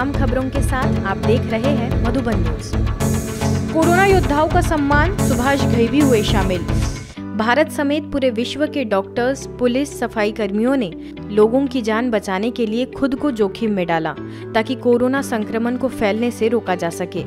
तमाम खबरों के साथ आप देख रहे हैं मधुबन न्यूज़। कोरोना योद्धाओं का सम्मान, सुभाष घई भी हुए शामिल। भारत समेत पूरे विश्व के डॉक्टर्स, पुलिस सफ़ाई कर्मियों ने लोगों की जान बचाने के लिए खुद को जोखिम में डाला, ताकि कोरोना संक्रमण को फैलने से रोका जा सके।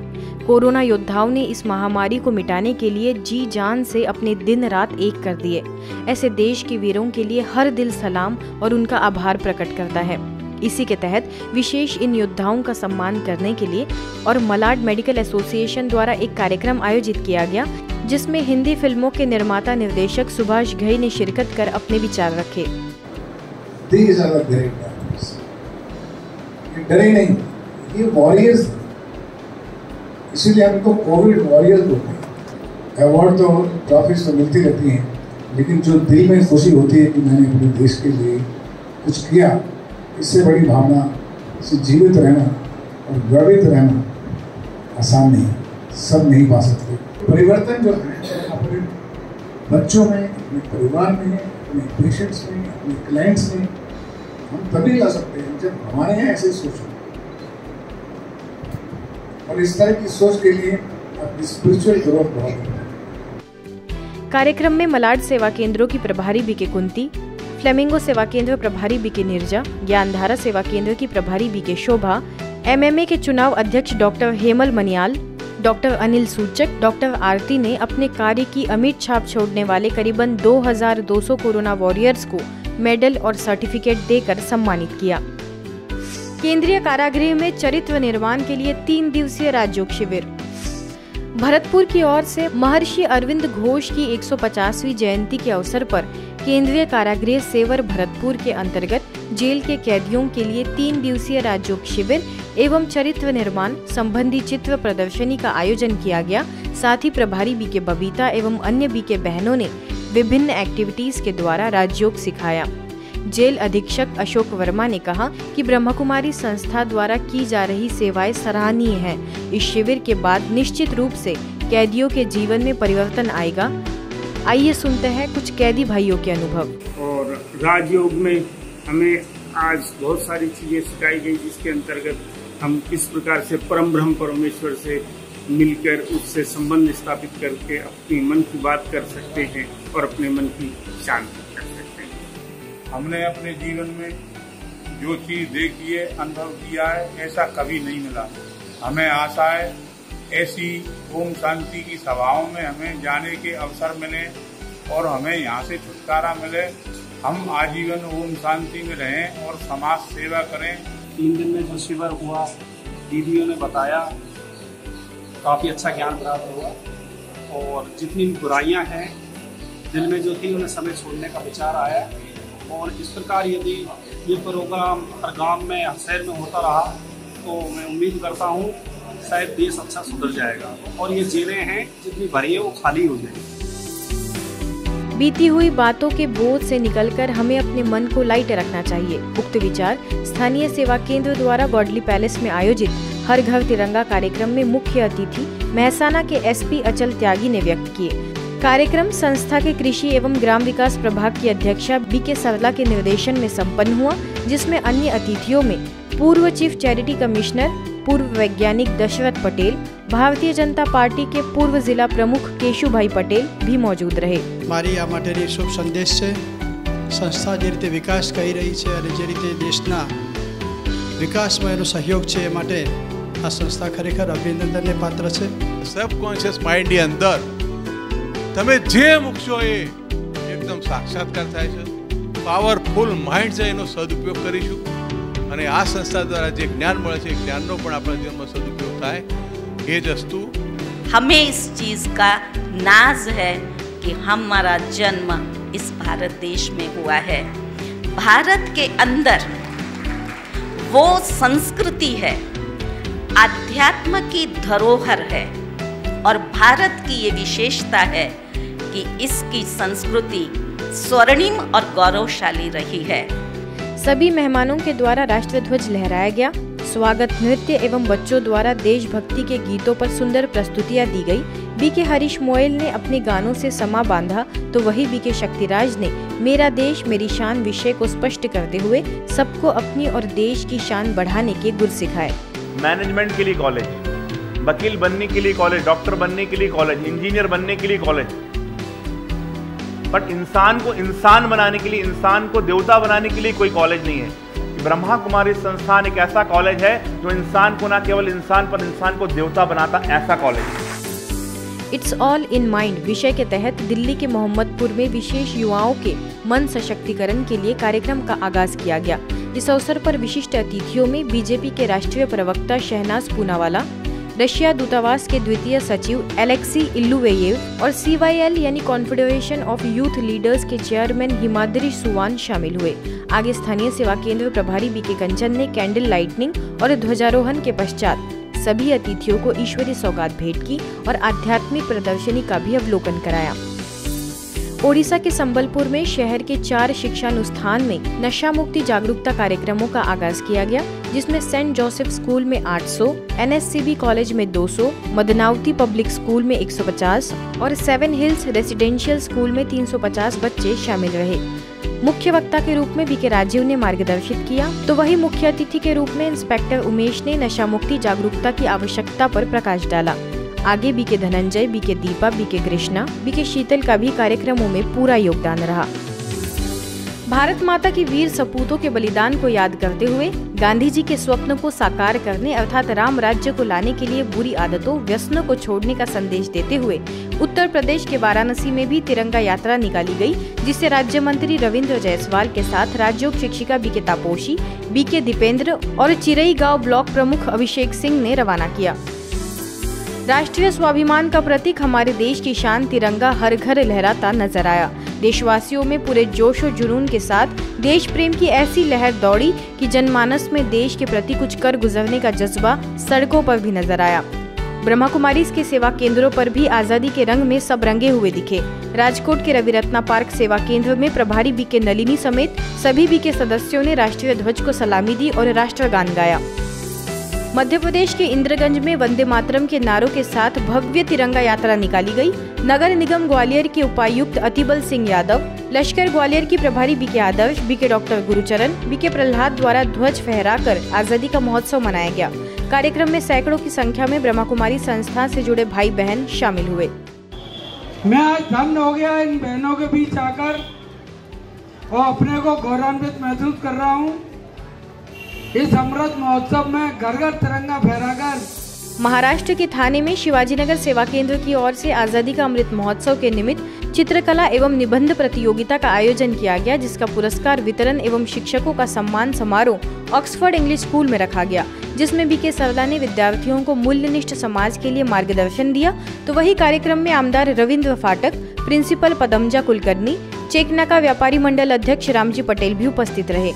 कोरोना योद्धाओं ने इस महामारी को मिटाने के लिए जी जान से अपने दिन रात एक कर दिए। ऐसे देश के वीरों के लिए हर दिल सलाम और उनका आभार प्रकट करता है। इसी के तहत विशेष इन योद्धाओं का सम्मान करने के लिए और मलाड मेडिकल एसोसिएशन द्वारा एक कार्यक्रम आयोजित किया गया, जिसमें हिंदी फ़िल्मों के निर्माता निर्देशक सुभाष घई ने शिरकत कर अपने विचार रखे। डरे नहीं। ये वॉरियर्स इसीलिए हम इनको कोविड वॉरियर्स बोलते हैं। अवार्ड तो ट्रॉफीज तो मिलती रहती हैं, लेकिन जो दिल में खुशी होती है कि मैंने अपने देश के लिए कुछ किया इससे बड़ी भावना से जीवित रहना और गर्वित रहना आसान नहीं सब नहीं पा सकते। परिवर्तन जो है, अपने बच्चों में, अपने परिवार में, अपने पेशेंट्स में, अपने क्लाइंट्स में, हम तभी ला सकते हैं जब हमारे यहाँ ऐसे सोच और इस तरह की सोच के लिए अपनी स्पिरिचुअल ग्रोथ बहुत कार्यक्रम में मलाड सेवा केंद्रों की प्रभारी बीके कुंती फ्लेमिंगो सेवा केंद्र प्रभारी बीके निर्जा, ज्ञानधारा सेवा केंद्र की प्रभारी बीके शोभा, एमएमए के चुनाव अध्यक्ष doctor Hemal Maniyal, doctor Anil Suchak, doctor Aarti ने अपने कार्य की अमिट छाप छोड़ने वाले करीबन 2200 कोरोना वॉरियर्स को मेडल और सर्टिफिकेट देकर सम्मानित किया। केंद्रीय कारागृह में चरित्र निर्माण के लिए तीन दिवसीय राज्योग शिविर। भरतपुर की ओर से महर्षि अरविंद घोष की 150वीं जयंती के अवसर पर केंद्रीय कारागृह सेवर भरतपुर के अंतर्गत जेल के कैदियों के लिए तीन दिवसीय राज्योग शिविर एवं चरित्र निर्माण, संबंधी चित्र प्रदर्शनी का आयोजन किया गया। साथ ही प्रभारी बी के बबीता एवं अन्य बी के बहनों ने विभिन्न एक्टिविटीज़ के द्वारा राजयोग सिखाया। जेल अधीक्षक अशोक वर्मा ने कहा कि ब्रह्मकुमारी संस्था द्वारा की जा रही सेवाएँ सराहनीय हैं। इस शिविर के बाद निश्चित रूप से कैदियों के जीवन में परिवर्तन आएगा। आइए सुनते हैं कुछ कैदी भाइयों के अनुभव। और राजयोग में हमें आज बहुत सारी चीज़ें सिखाई गई जिसके अंतर्गत हम किस प्रकार से परम ब्रह्म परमेश्वर से मिलकर उससे संबंध स्थापित करके अपनी मन की बात कर सकते हैं और अपने मन की शांति कर सकते हैं। हमने अपने जीवन में जो चीज़ देखी है अनुभव किया है ऐसा कभी नहीं मिला। हमें आशा है ऐसी ओम शांति की सभाओं में हमें जाने के अवसर मिले और हमें यहाँ से छुटकारा मिले। हम आजीवन ओम शांति में रहें और समाज सेवा करें। तीन दिन में जो शिविर हुआ दीदियों ने बताया, काफ़ी अच्छा ज्ञान प्राप्त हुआ। और जितनी बुराइयाँ हैं, दिल में जो थी, उन्हें समय छोड़ने का विचार आया। और इस प्रकार यदि ये प्रोग्राम हर गाँव में, हर शहर में होता रहा तो मैं उम्मीद करता हूँ शायद देश अच्छा सुधर जाएगा। और ये जेलें हैं, जितनी भरी है, वो खाली हो जाएगी। बीती हुई बातों के बोझ से निकलकर हमें अपने मन को लाइट रखना चाहिए। उक्त विचार स्थानीय सेवा केंद्र द्वारा गॉडली पैलेस में आयोजित हर घर तिरंगा कार्यक्रम में मुख्य अतिथि महसाना के एसपी अचल त्यागी ने व्यक्त किए। कार्यक्रम संस्था के कृषि एवं ग्राम विकास प्रभाग की अध्यक्षा बी के सरला के निर्देशन में संपन्न हुआ, जिसमें अन्य अतिथियों में पूर्व चीफ चैरिटी कमिश्नर पूर्व वैज्ञानिक दशरथ पटेल ભારતીય જનતા પાર્ટી કે પૂર્વ જિલ્લા પ્રમુખ કેશુભાઈ પટેલ भी मौजूद રહે મારી આ માટેની શુભ સંદેશ છે સંસ્થા જે રીતે વિકાસ કરી રહી છે અને જે રીતે દેશના વિકાસમાં એનો સહયોગ છે એ માટે આ સંસ્થા ખરેખર અભિનંદનને પાત્ર છે સબકોન્શિયસ માઇન્ડની અંદર તમે જે મૂકશો એ એકદમ સાક્ષાત્કાર થાય છે પાવરફુલ માઇન્ડ છે એનો સદુપયોગ કરીશું અને આ સંસ્થા દ્વારા જે જ્ઞાન મળે છે એ જ્ઞાનનો પણ આપણા જીવનમાં સદુપયોગ થાય ये जस्तु हमें इस चीज का नाज है कि हमारा जन्म इस भारत देश में हुआ है भारत के अंदर वो संस्कृति है आध्यात्म की धरोहर है और भारत की ये विशेषता है कि इसकी संस्कृति स्वर्णिम और गौरवशाली रही है सभी मेहमानों के द्वारा राष्ट्र ध्वज लहराया गया। स्वागत नृत्य एवं बच्चों द्वारा देशभक्ति के गीतों पर सुंदर प्रस्तुतियाँ दी गई। बी के हरीश मोयल ने अपने गानों से समा बांधा तो वही बी के शक्तिराज ने मेरा देश, मेरी शान विषय को स्पष्ट करते हुए सबको अपनी और देश की शान बढ़ाने के गुर सिखाए। मैनेजमेंट के लिए कॉलेज, वकील बनने के लिए कॉलेज, डॉक्टर बनने के लिए कॉलेज, इंजीनियर बनने के लिए कॉलेज। बट इंसान को इंसान बनाने के लिए, इंसान को देवता बनाने के लिए कोई कॉलेज नहीं है। ब्रह्मा कुमारी संस्थान एक ऐसा कॉलेज है जो इंसान को ना केवल इंसान पर, इंसान को देवता बनाता ऐसा college it's all in mind विषय के तहत दिल्ली के मोहम्मदपुर में विशेष युवाओं के मन सशक्तिकरण के लिए कार्यक्रम का आगाज़ किया गया। इस अवसर पर विशिष्ट अतिथियों में बीजेपी के राष्ट्रीय प्रवक्ता शहनाज पूनावाला रशिया दूतावास के द्वितीय सचिव एलेक्सी इल्लुवेयेव और सीवाईएल यानी कॉन्फेडरेशन ऑफ़ यूथ लीडर्स के चेयरमैन हिमाद्री सुवान शामिल हुए। आगे स्थानीय सेवा केंद्र प्रभारी बी के कंचन ने कैंडल लाइटनिंग और ध्वजारोहण के पश्चात सभी अतिथियों को ईश्वरीय सौगात भेंट की और आध्यात्मिक प्रदर्शनी का भी अवलोकन कराया। ओडिशा के संबलपुर में शहर के चार शिक्षानुष्ठान में नशा मुक्ति जागरूकता कार्यक्रमों का आगाज़ किया गया जिसमें सेंट जोसेफ स्कूल में 800, एनएससीबी कॉलेज में 200, मदनावती पब्लिक स्कूल में 150 और सेवन हिल्स रेसिडेंशियल स्कूल में 350 बच्चे शामिल रहे। मुख्य वक्ता के रूप में बीके राजीव ने मार्गदर्शित किया। तो वही मुख्य अतिथि के रूप में इंस्पेक्टर उमेश ने नशा मुक्ति जागरूकता की आवश्यकता पर प्रकाश डाला। आगे BK Dhananjay, BK Deepa, BK Krishna, BK Sheetal का भी कार्यक्रमों में पूरा योगदान रहा। भारत माता की वीर सपूतों के बलिदान को याद करते हुए गांधी जी के स्वप्न को साकार करने अर्थात राम राज्य को लाने के लिए बुरी आदतों, व्यसनों को छोड़ने का संदेश देते हुए उत्तर प्रदेश के वाराणसी में भी तिरंगा यात्रा निकाली गई जिसे राज्य मंत्री रविंद्र जायसवाल के साथ राज्योग शिक्षिका बी के तापोशी बी के दीपेंद्र और चिरई गाँव ब्लॉक प्रमुख अभिषेक सिंह ने रवाना किया। राष्ट्रीय स्वाभिमान का प्रतीक हमारे देश की शान तिरंगा हर घर लहराता नज़र आया। देशवासियों में पूरे जोश और जुनून के साथ देश प्रेम की ऐसी लहर दौड़ी कि जनमानस में देश के प्रति कुछ कर गुजरने का जज्बा सड़कों पर भी नज़र आया। ब्रह्मा कुमारी के सेवा केंद्रों पर भी आज़ादी के रंग में सब रंगे हुए दिखे। राजकोट के रविरत्ना पार्क सेवा केंद्र में प्रभारी बी के नलिनी समेत सभी बी के सदस्यों ने राष्ट्रीय ध्वज को सलामी दी और राष्ट्रगान गाया। मध्य प्रदेश के इंद्रगंज में वंदे मातरम के नारों के साथ भव्य तिरंगा यात्रा निकाली गई। नगर निगम ग्वालियर के उपायुक्त अतिबल सिंह यादव, लश्कर ग्वालियर की प्रभारी BK Adarsh, BK doctor Gurucharan, BK Prahlad द्वारा ध्वज फहराकर आज़ादी का महोत्सव मनाया गया। कार्यक्रम में सैकड़ों की संख्या में ब्रह्मा कुमारी संस्था से जुड़े भाई बहन शामिल हुए। मैं आज धन्य हो गया इन बहनों के बीच आकर और अपने को गौरवान्वित महसूस कर रहा हूँ। इस अमृत महोत्सव में घर घर तिरंगा फहराकर महाराष्ट्र के थाने में शिवाजीनगर सेवा केंद्र की ओर से आज़ादी का अमृत महोत्सव के निमित्त चित्रकला एवं निबंध प्रतियोगिता का आयोजन किया गया, जिसका पुरस्कार वितरण एवं शिक्षकों का सम्मान समारोह ऑक्सफोर्ड इंग्लिश स्कूल में रखा गया। जिसमें बी के सरदा ने विद्यार्थियों को मूल्यनिष्ठ समाज के लिए मार्गदर्शन दिया। तो वही कार्यक्रम में आमदार रविंद्र फाटक, प्रिंसिपल पदमजा कुलकर्णी, चेकनाका व्यापारी मंडल अध्यक्ष रामजी पटेल भी उपस्थित रहे।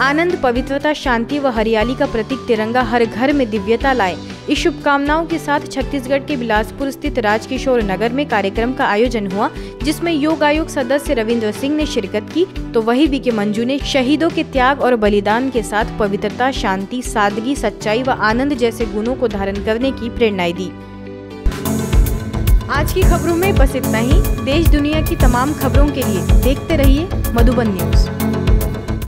आनंद, पवित्रता, शांति व हरियाली का प्रतीक तिरंगा हर घर में दिव्यता लाए। इस शुभकामनाओं के साथ छत्तीसगढ़ के बिलासपुर स्थित राजकिशोर नगर में कार्यक्रम का आयोजन हुआ, जिसमें योग आयोग सदस्य रविंद्र सिंह ने शिरकत की। तो वही बी के मंजू ने शहीदों के त्याग और बलिदान के साथ पवित्रता, शांति, सादगी, सच्चाई व आनंद जैसे गुणों को धारण करने की प्रेरणा दी। आज की खबरों में बस इतना ही। देश, दुनिया की तमाम खबरों के लिए देखते रहिए मधुबन न्यूज़।